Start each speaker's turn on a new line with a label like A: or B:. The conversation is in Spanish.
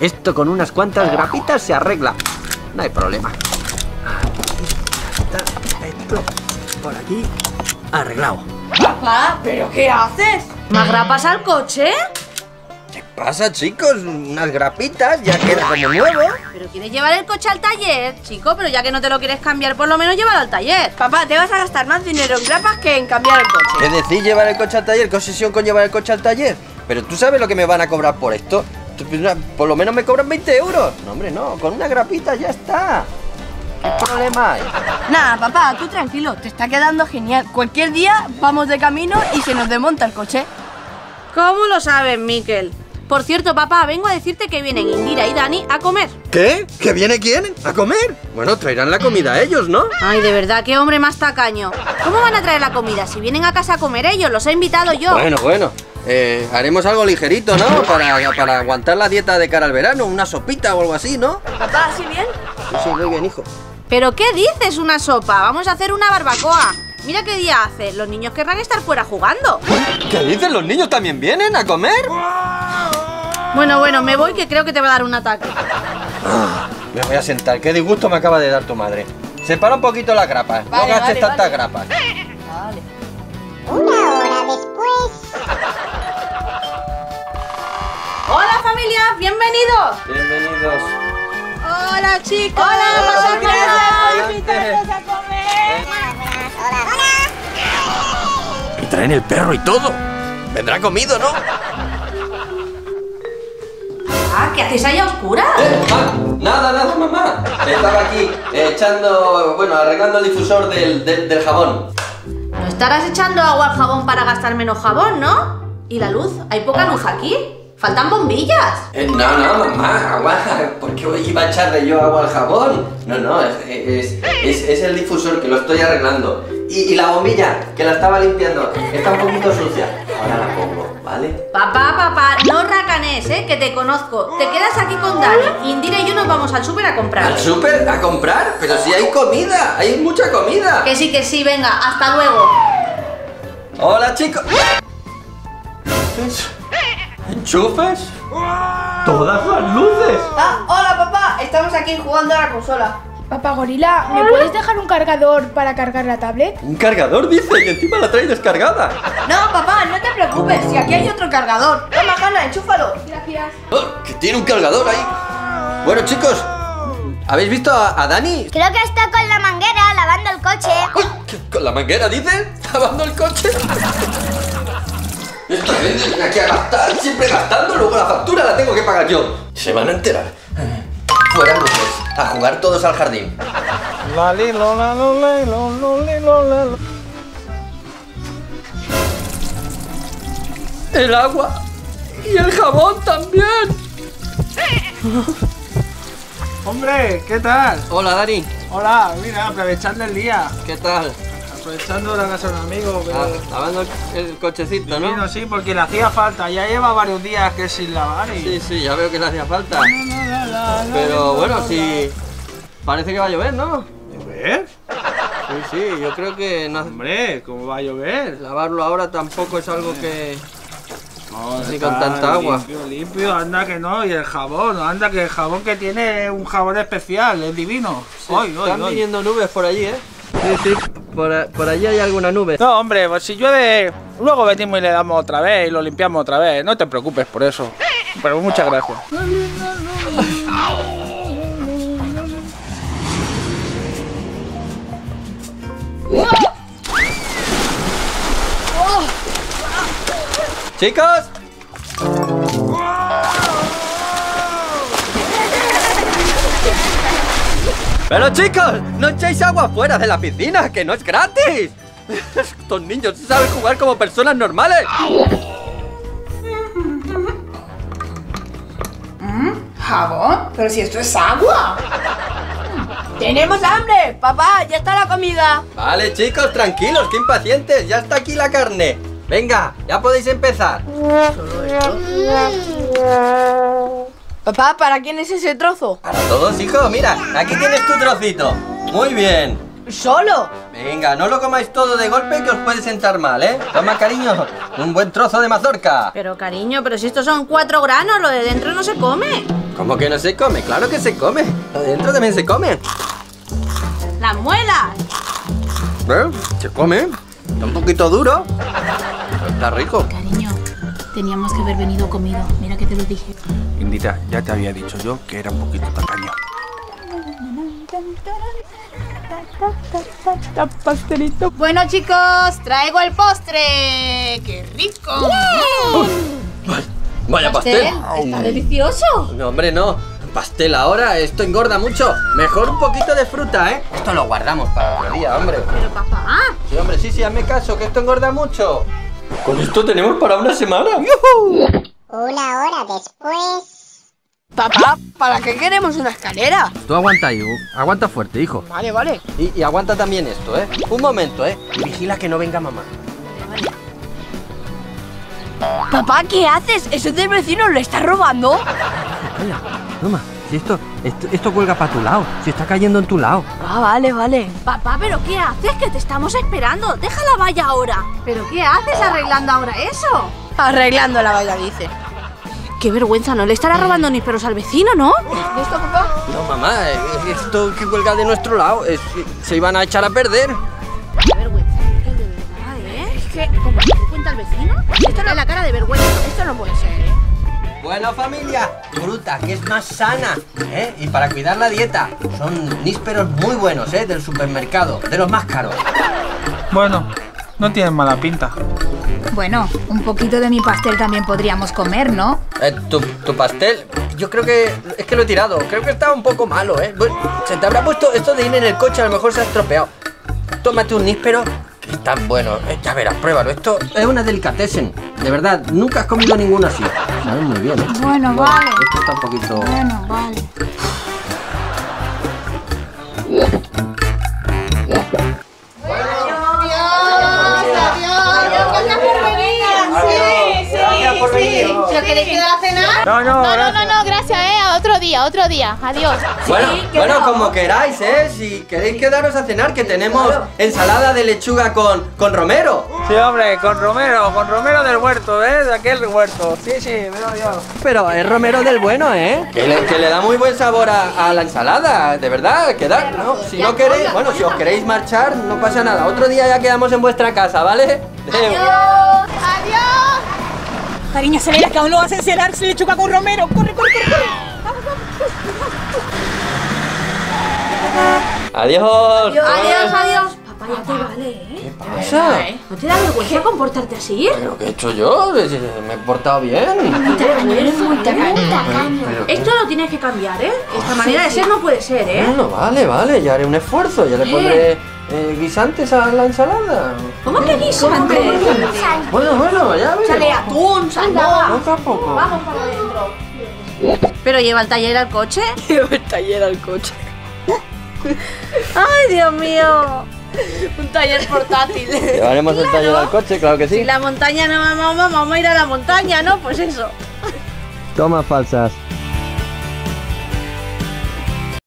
A: Esto con unas cuantas grapitas se arregla. No hay problema. Esto por aquí arreglado.
B: Papá, ¿pero qué haces?
C: ¿Más grapas al coche?
A: ¿Qué pasa, chicos? Unas grapitas, ya queda como nuevo.
C: ¿Pero quieres llevar el coche al taller? Chico, pero ya que no te lo quieres cambiar, por lo menos llévalo al taller.
B: Papá, te vas a gastar más dinero en grapas que en cambiar el coche.
A: Es decir, llevar el coche al taller, ¿qué obsesión con llevar el coche al taller? Pero tú sabes lo que me van a cobrar por esto. Por lo menos me cobran 20 euros. No, hombre, no, con una grapita ya está. ¿Qué problema hay?
B: Nada, papá, tú tranquilo, te está quedando genial. Cualquier día vamos de camino y se nos desmonta el coche.
C: ¿Cómo lo sabes, Miquel? Por cierto, papá, vengo a decirte que vienen Indira y Dani a comer.
A: ¿Qué? ¿Que viene quién? ¿A comer? Bueno, traerán la comida ellos, ¿no?
C: Ay, de verdad, qué hombre más tacaño. ¿Cómo van a traer la comida? Si vienen a casa a comer ellos, los he invitado yo.
A: Bueno, bueno. Eh, haremos algo ligerito, ¿no? Para, para aguantar la dieta de cara al verano, una sopita o algo así, ¿no?
B: Papá, ¿así bien?
A: Sí, sí, muy bien, hijo.
C: ¿Pero qué dices, una sopa? Vamos a hacer una barbacoa. Mira qué día hace. Los niños querrán estar fuera jugando.
A: ¿Qué dicen? ¿Los niños también vienen a comer?
C: Bueno, bueno, me voy que creo que te va a dar un ataque.
A: Me voy a sentar. Qué disgusto me acaba de dar tu madre. Separa un poquito las grapas. no gastes
B: vale,
A: tantas
B: vale.
A: grapas.
B: Vale.
D: Una hora después.
C: Familia, bienvenidos.
A: Bienvenidos.
C: Hola chicos.
B: Hola, muchas gracias por
A: invitarnos
B: a comer.
D: Hola, hola.
A: Y traen el perro y todo. Vendrá comido, ¿no?
C: Ah, ¿qué hacéis ahí a oscuras?
A: nada, nada, mamá. Estaba aquí eh, echando, bueno, arreglando el difusor del, del, del jabón.
C: No estarás echando agua al jabón para gastar menos jabón, ¿no? ¿Y la luz? ¿Hay poca luz aquí? Faltan bombillas.
A: Eh, no, no, mamá, agua. ¿Por qué iba a echarle yo agua al jabón? No, no, es, es, es- es el difusor que lo estoy arreglando. Y, y la bombilla, que la estaba limpiando, está un poquito sucia. Ahora la pongo, ¿vale?
C: Papá, papá, no racanes, ¿eh? Que te conozco. Te quedas aquí con Dani. Indira y yo nos vamos al súper a comprar.
A: ¿Al súper? ¿A comprar? Pero si hay comida, hay mucha comida.
C: Que sí, que sí, venga, hasta luego.
A: Hola, chicos. ¿Enchufes? ¡Todas las luces!
B: Ah, hola, papá. Estamos aquí jugando a la consola.
E: Papá Gorila, ¿me puedes dejar un cargador para cargar la tablet?
A: Un cargador dice que encima la trae descargada.
B: No, papá, no te preocupes. Si aquí hay otro cargador. Toma, Hanna, enchúfalo.
E: Gracias.
A: Oh, que tiene un cargador ahí. Bueno, chicos, ¿habéis visto a, a Dani?
D: Creo que está con la manguera lavando el coche.
A: Uy, ¿qué- ¿Con la manguera, dice? ¿Lavando el coche? Esta vez viene aquí a gastar, siempre gastando, luego la factura la tengo que pagar yo. Se van a enterar. Fuera luces, a jugar todos al jardín. El agua y el jabón también.
F: Hombre, ¿qué tal?
A: Hola, Dani.
F: Hola, mira, aprovechando el día.
A: ¿Qué tal?
F: Aprovechando la casa de un amigo.
A: Ah, lavando el, cochecito,
F: Vino,
A: ¿no?
F: sí, porque le hacía falta. Ya lleva varios días que sin lavar y...
A: Sí, sí, ya veo que le hacía falta.
F: La, la, la,
A: Pero bueno, sí. Parece que va a llover, ¿no?
F: ¿Llover?
A: Sí, sí, yo creo que no
F: Hombre, ¿cómo va a llover?
A: lavarlo ahora tampoco es algo que.
F: No,
A: Ni con tanta agua.
F: Limpio, limpio, anda que no. Y el jabón, anda que el jabón que tiene es un jabón especial, es divino. Hoy, hoy,
A: Están
F: hoy.
A: viniendo nubes por allí, ¿eh? Sí, sí, por, allí hay alguna nube.
F: No, hombre, pues si llueve, luego venimos y le damos otra vez y lo limpiamos otra vez. No te preocupes por eso. Pero muchas gracias.
A: ¡Chicos! Pero chicos, no echéis agua fuera de la piscina, que no es gratis. Estos niños saben jugar como personas normales.
E: ¿Jabón? Pero si esto es agua.
B: ¡Tenemos hambre! Papá, ya está la comida.
A: Vale, chicos, tranquilos, qué impacientes. Ya está aquí la carne. Venga, ya podéis empezar.
B: Papá, ¿para quién es ese trozo?
A: Para todos, hijo, mira, aquí tienes tu trocito. Muy bien.
B: ¿Solo?
A: Venga, no lo comáis todo de golpe que os puede sentar mal, ¿eh? Toma, cariño, un buen trozo de mazorca.
C: Pero cariño, pero si estos son cuatro granos, lo de dentro no se come.
A: ¿Cómo que no se come? Claro que se come. Adentro también se come.
C: Las muelas.
A: ¿Eh? Se come. Está un poquito duro. pero Está rico.
E: Cariño, teníamos que haber venido comido. Mira que te lo dije.
F: Indita, ya te había dicho yo que era un poquito tacaño.
E: Pastelito.
G: Bueno chicos, traigo el postre. ¡Qué rico!
A: Vaya pastel.
G: Está delicioso.
A: No, hombre, no. Pastel ahora, esto engorda mucho. Mejor un poquito de fruta, ¿eh? Esto lo guardamos para otro día, hombre.
C: Pero papá.
A: Sí, hombre, sí, sí, hazme caso, que esto engorda mucho. Con esto tenemos para una semana.
D: Una hora después.
B: Papá, ¿para qué queremos una escalera?
A: Tú aguanta ahí, aguanta fuerte, hijo.
B: Vale, vale.
A: Y, y aguanta también esto, ¿eh? Un momento, ¿eh? Vigila que no venga mamá.
B: Papá, ¿qué haces? ¿Eso del vecino lo está robando?
A: Calla, toma. Si esto, esto, esto cuelga para tu lado, si está cayendo en tu lado.
B: Ah, vale, vale.
C: Papá, ¿pero qué haces? Que te estamos esperando. Deja la valla ahora. ¿Pero qué haces arreglando ahora eso?
B: Arreglando la valla, dice.
C: Qué vergüenza, no le estará robando ni perros al vecino, ¿no?
B: ¿Listo, papá?
A: No, mamá, eh, esto que cuelga de nuestro lado, es- se iban a echar a perder.
C: Qué vergüenza, de verdad, ¿eh? Es que, como te cuenta el vecino, esto no es la cara de vergüenza.
B: Esto no puede ser, ¿eh?
A: Bueno, familia, fruta que es más sana, ¿eh? Y para cuidar la dieta, son nísperos muy buenos, ¿eh? Del supermercado, de los más caros.
F: Bueno, no tienen mala pinta.
G: Bueno, un poquito de mi pastel también podríamos comer, ¿no?
A: Eh, tu, tu pastel, yo creo que es que lo he tirado, creo que estaba un poco malo, ¿eh? Bueno, se te habrá puesto esto de ir en el coche, a lo mejor se ha estropeado. Tómate un níspero, que es tan bueno, eh, ya verás, pruébalo. Esto es una delicatessen, de verdad, nunca has comido ninguno así. Sabe muy bien, ¿eh?
G: Bueno, vale.
A: Esto está un poquito...
G: Bueno, vale.
A: Gracias por venir.
C: ¿Pero queréis quedar a cenar?
F: No, no,
G: No, no,
F: gracias.
G: no, no, gracias, día, otro día. Adiós.
A: Bueno, bueno, como queráis, ¿eh? Si queréis quedaros a cenar, que tenemos ensalada de lechuga con, con romero.
F: Sí, hombre, con Romero, con Romero del huerto, ¿eh? De aquel huerto. Sí, sí, veo yo.
A: Pero es romero del bueno, ¿eh? Que le, que le da muy buen sabor a, a la ensalada, de verdad, quedad, ¿no? Si no queréis, bueno, si os queréis marchar, no pasa nada. Otro día ya quedamos en vuestra casa, ¿vale?
G: Adiós.
E: Cariño, acelera, que aún lo hacen cenar lechuga con romero. Corre, corre, corre, corre.
A: Adiós.
C: Adiós, adiós. Papá, ya te vale, ¿eh?
A: ¿Qué pasa?
C: ¿No te da vergüenza comportarte así?
A: ¿Pero qué he hecho yo? Me he portado bien.
C: Eres muy tacaño. Esto lo tienes que cambiar, ¿eh? Esta manera de ser no puede ser, ¿eh?
A: Bueno, vale, vale, ya haré un esfuerzo, ya le pondré eh, guisantes a la ensalada.
C: ¿Cómo que guisante?
A: Bueno, bueno, ya veremos.
C: Sale atún, salmón.
A: No tampoco.
C: Vamos para adentro. ¿Pero lleva el taller al coche?
B: Llevo el taller al coche.
C: ¡Ay, Dios mío!
B: Un taller portátil.
A: Llevaremos el taller al coche, claro que
C: Si
A: sí.
C: la montaña no vamos, vamos a ir a la montaña, ¿no? Pues eso.
A: Tomas falsas.